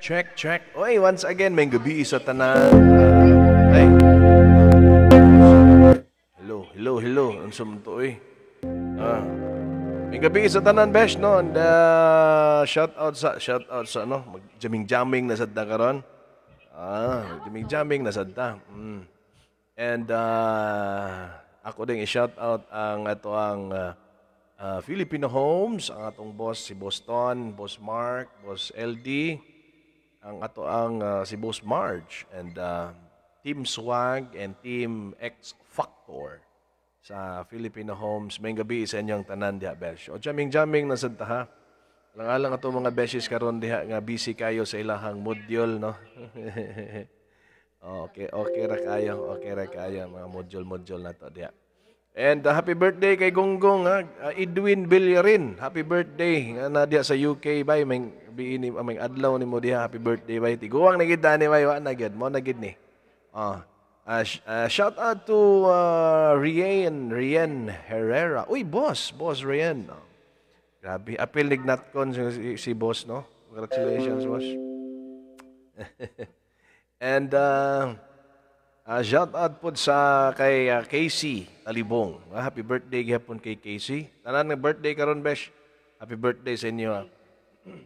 check, check. Oy, once again, may gabi sa tanan. Ay. Hello, hello, hello. Ang sumunto, eh. Ah. May gabi sa tanan, besh, no? And uh, shout out sa, shout out sa, ano, mag-jamming-jamming na sadda karon. Ah, jamming-jamming na sadda. Mm. And uh, ako din i-shout out ang ato ang uh, uh, Filipino Homes, ang atong boss si Boston, Boss Mark, Boss LD, ang ato ang uh, si Boss Marge and uh, Team Swag and Team X Factor sa Filipino Homes. May gabi sa inyong tanan diha, Besh. O jamming-jamming na sad ha. Lang-alang ato mga beshes karon diha nga busy kayo sa ilahang module, no? okay, okay ra kayo. Okay ra kayo mga module-module na to diha. And uh, happy birthday kay Gonggong ha. Uh, Edwin Villarin. Happy birthday nga na diha sa UK bay may biini may adlaw nimo diha. Happy birthday bay. Tiguang na gid ni bay wa na gid mo na gid ni. Ah. Uh, uh, shout out to uh, Rien, Rien Herrera. Uy, boss, boss Rien. Oh. Grabe, apil nignat kon si, si boss, no? Congratulations, boss. And uh, uh, shout out po sa kay uh, Casey Talibong. Uh, happy birthday gihapon kay Casey. Tanan nga birthday karon, besh. Happy birthday sa inyo. ah.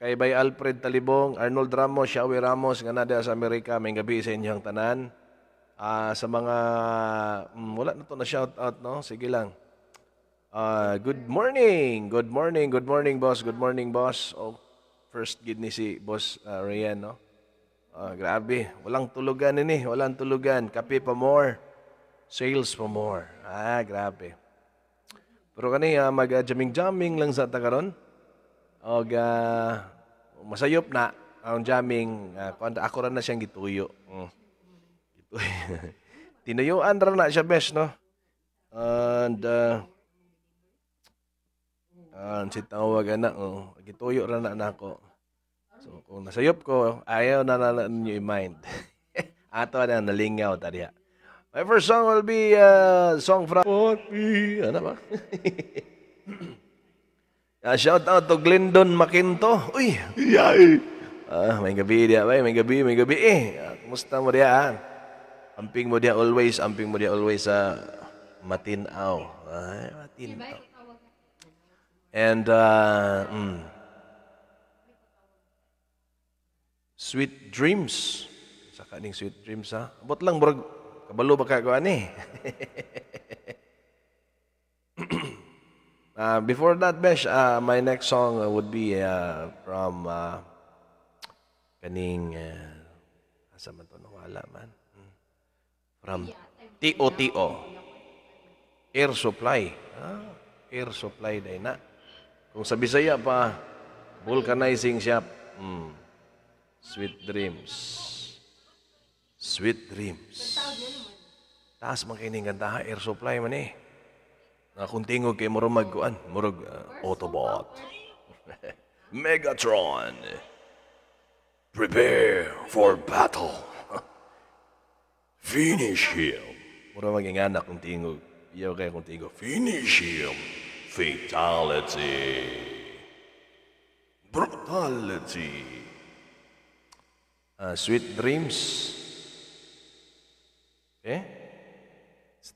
Kay Bay Alfred Talibong, Arnold Ramos, Shawi Ramos, nga na sa Amerika, may gabi sa inyong tanan. Ah, sa mga mm, wala na to na shout out no. Sige lang. Ah, good morning. Good morning. Good morning, boss. Good morning, boss. Oh, first gid ni si boss uh, Rian, no. Ah, grabe. Walang tulugan ini, walang tulugan. Kape pa more. Sales pa more. Ah, grabe. Pero kani uh, mag uh, jamming-jamming lang sa tagaron. Og uh, masayop na ang jamming. Uh, ako ra na siyang gituyo. Mm. Tinuyuan ra na siya best, no? And, uh, uh, si tawag na, oh, gituyo ra na nako. So, kung nasayop ko, ayaw na na ninyo i-mind. Ato na, nalingaw tadiya. My first song will be uh, song from... What me? Ano ba? uh, shout out to Glendon Makinto. Uy! Yay! Ah, may gabi dia, bay. May gabi, may gabi eh. Ah, kumusta mo dia? ah? Amping mo dia always, amping mo dia always sa matinaw. Ay, matinaw. And, uh, mm, Sweet Dreams. Sa kaning Sweet Dreams, ha? Abot lang, murag, kabalo ba ka ani? uh, before that, Besh, uh, my next song uh, would be uh, from uh, kaning, uh, asa man to nawala man? From TOTO. Air Supply. Ah, air Supply day na. Kung sa Bisaya pa, vulcanizing shop. Hmm. Sweet Dreams. Sweet Dreams. Taas man kining kanta, air supply man eh. Na kung tingog kay murag magkuan, murag uh, Autobot. Megatron. Prepare for battle. Finish him. Murag maging anak kung tingog. Iyaw kaya kung tingog. Finish him. Fatality. Brutality. Ah, sweet dreams. Okay?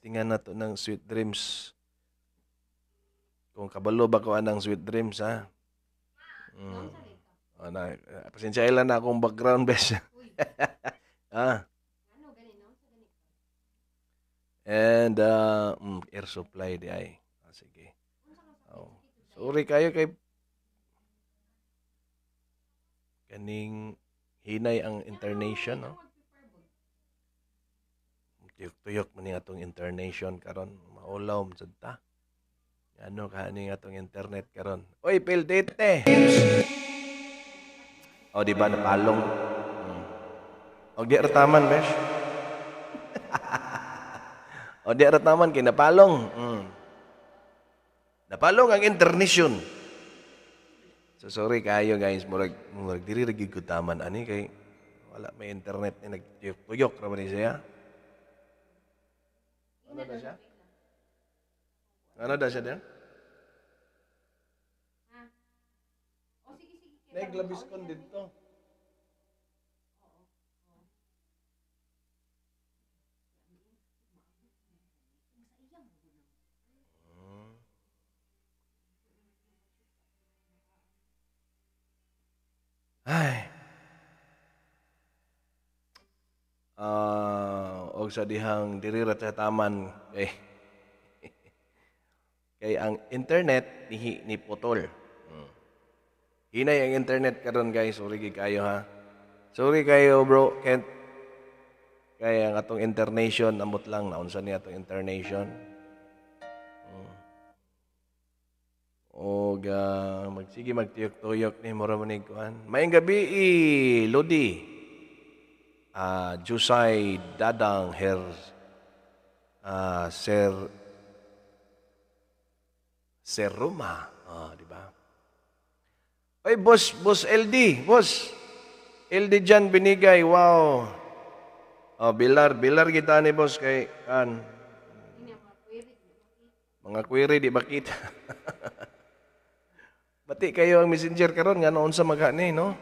Tingnan na to ng sweet dreams. Kung kabalo ba ko anang sweet dreams, ha? Mm. Oh, na, uh, pasensya lang na akong background best. ah. And uh, mm, air supply di ay. Ah, sige. Oh. Sorry kayo kay kaning hinay ang internation, no? Tuyok-tuyok man ni atong internation karon, maulaw sad ta. Ano ka ni atong internet karon? Oy, pildete. O di ba napalong? Hmm. O di rataman, besh. o di rataman kay napalong. Hmm. Napalong ang internation. So sorry kayo guys, murag murag diri ra gid ko taman ani kay wala may internet ni nagtuyok ra man ni siya. Ano da siya? Ano da siya din? Naglabis kon dito. Ay. Ah, og sa dihang diri ra sa taman kay kay ang internet ni ni putol. Hmm. Hinay ang internet karon guys, sorry kayo ha. Sorry kayo bro, Kent. Kaya ang atong internation amot lang naunsa niya atong internation. Og uh, magsige magtuyok-tuyok ni mura man kuan. Maayong gabi, eh, Lodi. Ah, Jusay Dadang Her ah, Ser Seruma. Ah, di ba? Oy, boss, boss LD, boss. LD dyan binigay, wow. Oh, bilar, bilar kita ni boss kay kan. Mga query di bakit. Bati kayo ang messenger karon nga noon sa magani, no?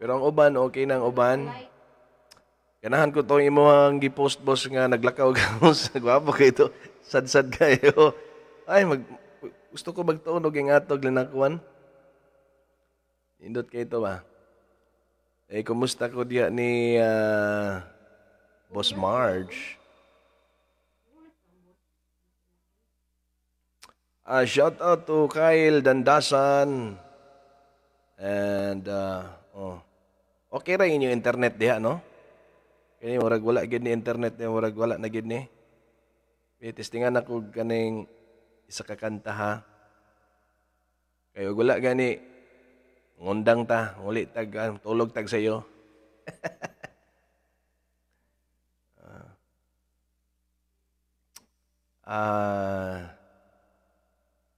Pero ang uban okay nang uban. Ganahan ko tong imong gi-post boss nga naglakaw ka sa gwapo kay to. Sad-sad kayo. Ay mag gusto ko magtuon og ingatog linakuan. Indot kay to ba? Eh kumusta ko diya ni uh, Boss Marge? Uh, shout out to Kyle Dandasan and uh, oh Okay ra inyo internet diha, no? Kani murag wala gid ni internet ni murag wala na gid ni. Testingan ako kaning isa ka kanta ha. Kayo wala gani ngundang ta, uli tag uh, tulog tag sayo. Ah. uh,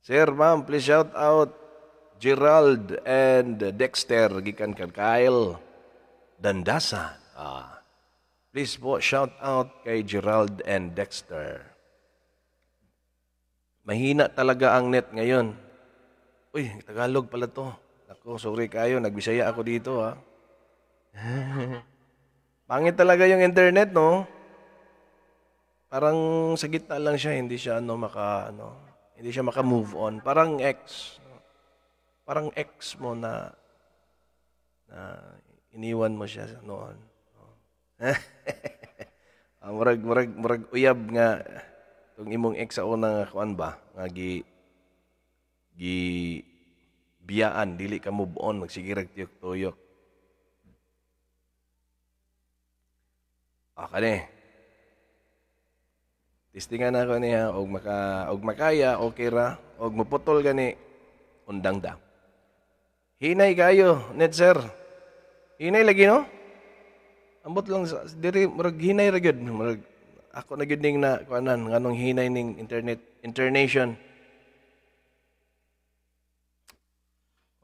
Sir, ma'am, please shout out Gerald and Dexter gikan kan Kyle. Dandasa. Ah. Please po, shout out kay Gerald and Dexter. Mahina talaga ang net ngayon. Uy, Tagalog pala to. Ako, sorry kayo, nagbisaya ako dito ha. Pangit talaga yung internet, no? Parang sa gitna lang siya, hindi siya ano maka ano, hindi siya maka-move on. Parang X. Parang X mo na na iniwan mo siya noon. ah, murag murag murag uyab nga tong imong ex sa una nga kuan ba nga gi gi biyaan dili ka move on magsige rag tiyok tuyok. Ah kani. Tistingan ako niya og maka og makaya okay ra og muputol gani undang da. Hinay kayo, net sir. Hinay lagi no? Ambot lang sa diri murag hinay ra gyud, murag ako na gyud na kuanan nganong hinay ning internet internation.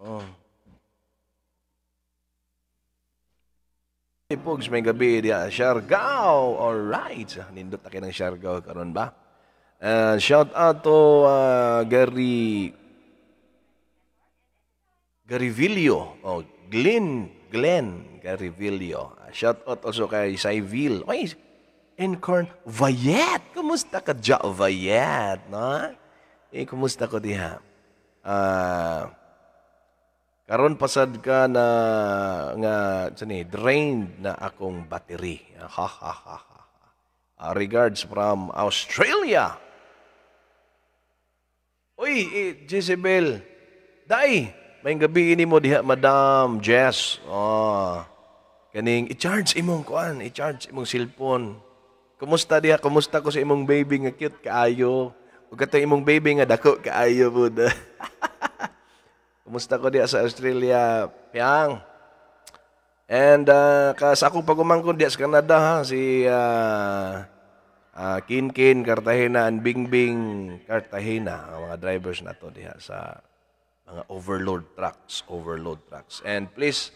Oh. Ipogs may gabi dia Siargao. All right. Nindot na ng Siargao karon ba? Uh, shout out to uh, Gary Garivilio. Oh, Glenn Glenn Garivilio. Shout out also kay Saivil. Ay, Encorn Vayet. Kumusta ka, Ja Vayet? No? Eh, kumusta ko diha? Ah, uh, karon pasad ka na nga sani drained na akong battery. Ha ha ha ha. Uh, regards from Australia. Uy, eh, Jezebel. Dai, may gabi ini mo diha, Madam Jess. Oh. Kaning i-charge imong kuan, i-charge imong cellphone. Kumusta diha? Kumusta ko sa imong baby nga cute kaayo? Ug kato imong baby nga dako kaayo pud. Kumusta ko diha sa Australia? Piang. And uh, sa akong pagumangkon diha sa Canada ha, si uh, uh, Kinkin Cartagena and Bingbing Cartagena, ang mga drivers na to diha sa mga overload trucks, overload trucks. And please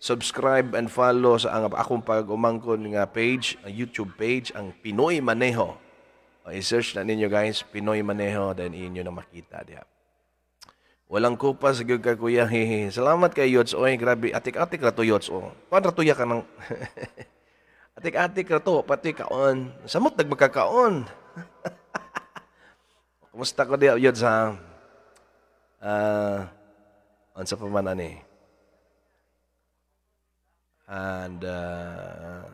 subscribe and follow sa ang akong pag-umangkon nga page, ang YouTube page, ang Pinoy Maneho. O, i-search na ninyo guys, Pinoy Maneho, then inyo na makita diya. Walang kupas, gyud ka kuya. Salamat kay Yots. Oy, grabe. Atik-atik ra to Yots. Oh. Kuan ra ya ka nang Atik-atik ra to, pati kaon. Samot nagmagkakaon. Kumusta ko diya Yots ha? Uh, Unsa pa man ani? And uh,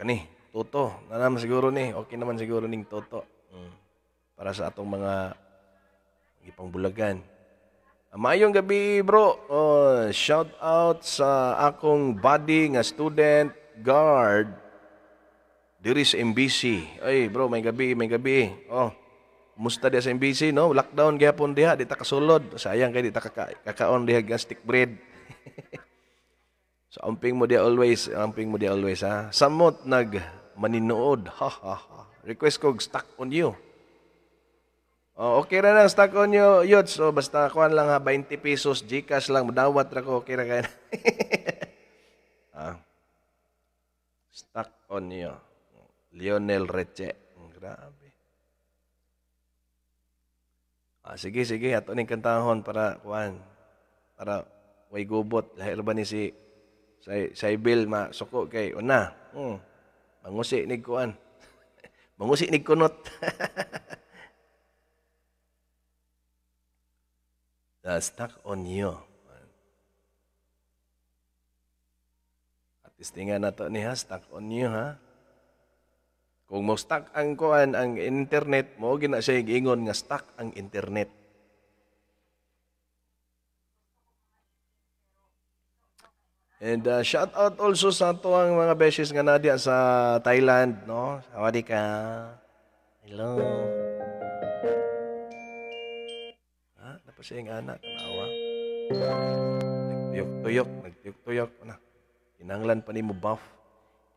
kani toto na siguro ni okay naman siguro ning toto mm. para sa atong mga ipangbulagan Ah, Maayong gabi, bro. Oh, shout out sa akong buddy nga student guard diri sa MBC. Ay, bro, may gabi, may gabi. Oh, musta dia sa MBC, no? Lockdown gyapon diha, di ta kasulod. Sayang kay di ta kaka kakaon diha nga stick bread. so, amping mo dia always, amping mo dia always, ha? Samot nag maninood. Ha, ha, ha. Request ko stuck on you. Oh, okay na stock on you, youth. So basta kuan lang ha 20 pesos GCash lang dawat ra ko okay ra kay. ah. Stock on you. Lionel Reche. Grabe. Ah, sige, sige. Ato ning kantahon para kuan. Para way gubot. Lahir ba ni si say Saibil ma suko kay una. Hmm. Mangusi nig kuan. Mangusi nig kunot. The stuck on you. At istingan na to ni stuck on you ha. Kung mo stuck ang kuan ang internet mo, gina siya ingon nga stuck ang internet. And uh, shout out also sa tuwang mga beses nga nadia sa Thailand, no? Sawadi ka. Hello. Ha? Yung anak, tanawa. Nagtuyok-tuyok, nagtuyok-tuyok. Ano? Kinanglan pa ni mo buff.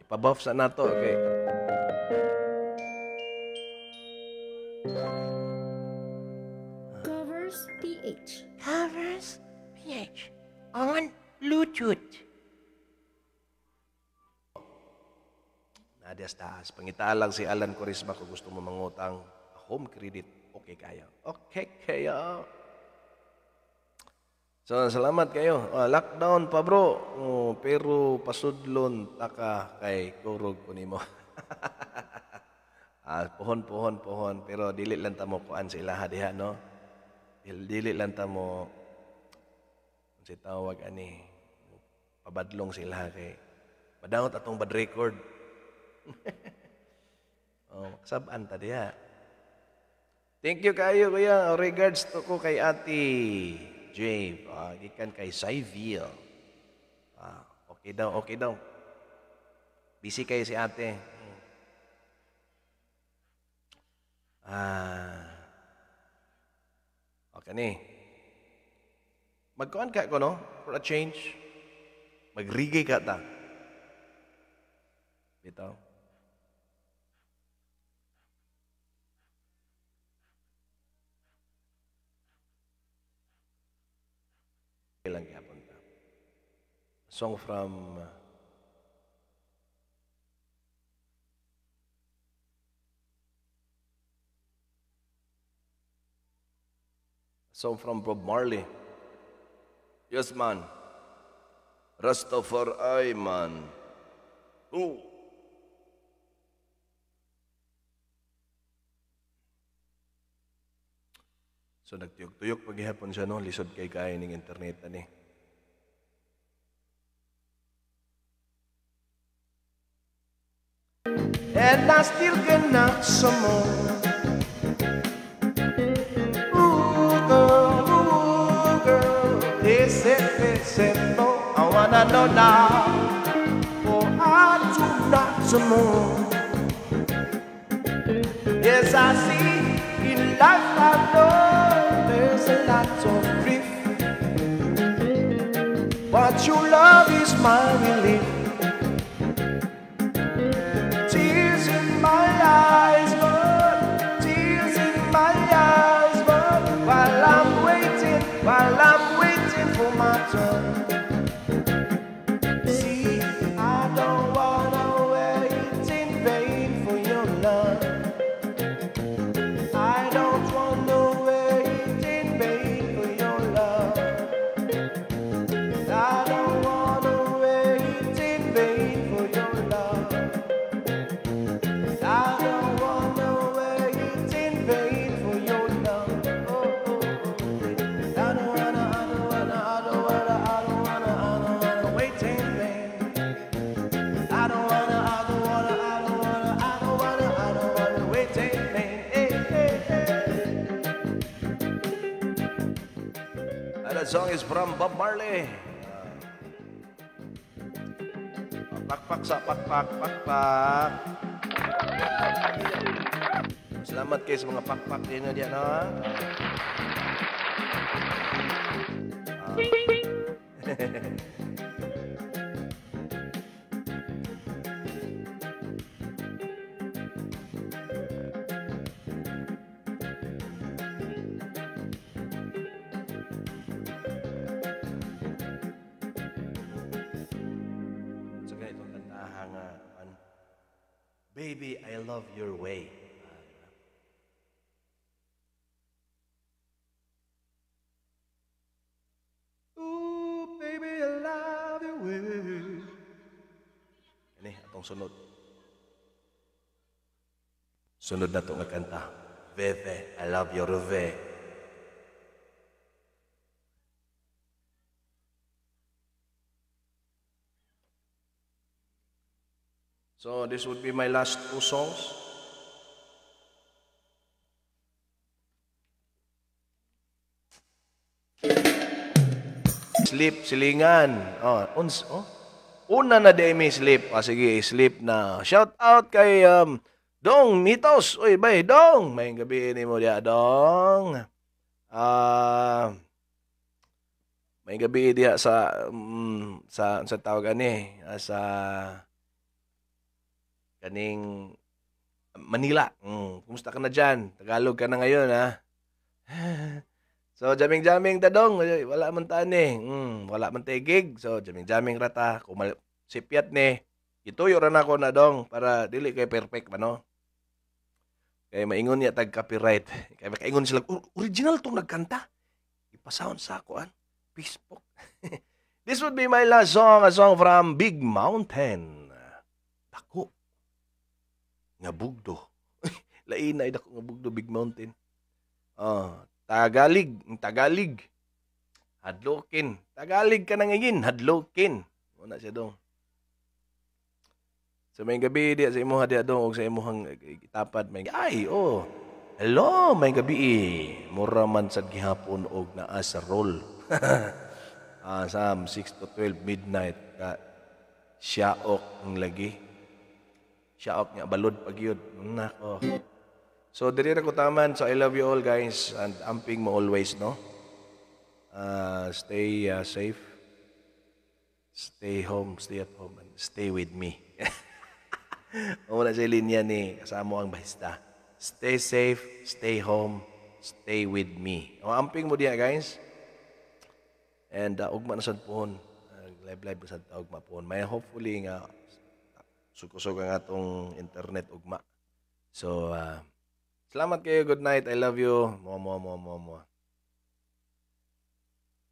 Ipa-buff sa nato, okay? Covers PH. Covers PH on Bluetooth. Nadia sa taas. Pangitalang si Alan Corisma kung gusto mo mangutang home credit. Okay kayo. Okay kayo. So, salamat kayo. Ah, lockdown pa bro. Oh, pero pasudlon taka kay kurog ko nimo. ah, pohon, pohon, pohon. Pero dili lang ta mo kuan sa ilaha diha, no? Dili, lang ta mo si tawag ani pabadlong sila kay madawat atong bad record. oh, sabaan ta diha. Thank you kayo kuya. Regards to ko kay Ate Jave. Ah, gikan kay Saiville. Ah, okay daw, okay daw. Busy kayo si ate. Ah. Okay ni. Magkuhan ka ko, no? For a change. Magrigay ka ta. Bitaw. Ilang yapon ta. Song from song from Bob Marley. Yes, man. Rastafari, man. Ooh. So nagtuyok-tuyok paghihapon siya no, lisod kay kaya ning internet ani. And I still can knock some more. Ooh, girl, ooh, girl. Said, they said, no, I know now. For I to knock some. Yes, I see in life Your love is my relief. Song is from Bob Marley. Uh, pakpak sa pakpak, pakpak. Salamat kayo sa mga pakpak din na diyan, ha? So Baby, I love your way. Ooh, baby, I love your way. Ini, atong sunod. Sunod na to nga kanta. Veve, I love your ve. So this would be my last two songs. Sleep, silingan. Oh, uns, oh. Una na di may sleep. Ah, sige, sleep na. Shout out kay um, Dong Mitos. Uy, bay, Dong. May gabi ni mo diya, Dong. Ah, may gabi diya sa um, sa sa tawag ani ah, sa kaning Manila. Mm, kumusta ka na diyan? Tagalog ka na ngayon, ha? So, jaming-jaming tadong. Wala man taan eh. Mm, wala man gig. So, jaming-jaming rata. Kung mal- sipyat ni, ituyo ra na ako na dong para dili kay perfect ba no? Kaya maingon niya tag copyright. Kaya makaingon sila, "Or- original tong nagkanta. Ipasound sa ako an. Facebook. This would be my last song, a song from Big Mountain. Dako. Nga bugdo. Lainay dako nga bugdo, Big Mountain. Oh, Tagalig, Tagalig. Hadlokin. Tagalig ka na ngayon, hadlokin. Muna siya dong. So may gabi di sa imuha di dong og sa imuhang itapad may ay oh. Hello, may gabi eh. Mura man sad gihapon og naa sa roll. ah, Sam 6 to 12 midnight ka siyaok ang lagi. Siyaok nga balod pag yun. Nako. So, diri ra ko taman. So, I love you all, guys. And amping mo always, no? Uh, stay uh, safe. Stay home, stay at home, and stay with me. Muna sa linya ni kasama ang bahista. Stay safe, stay home, stay with me. O, amping mo diya, guys. And uh, ugma na sad pohon. Uh, live-live na sad ugma pohon. May hopefully nga sukusog ang atong internet ugma. So, uh, Salamat kayo. Good night. I love you. Mua, mua, mua, mua, mua.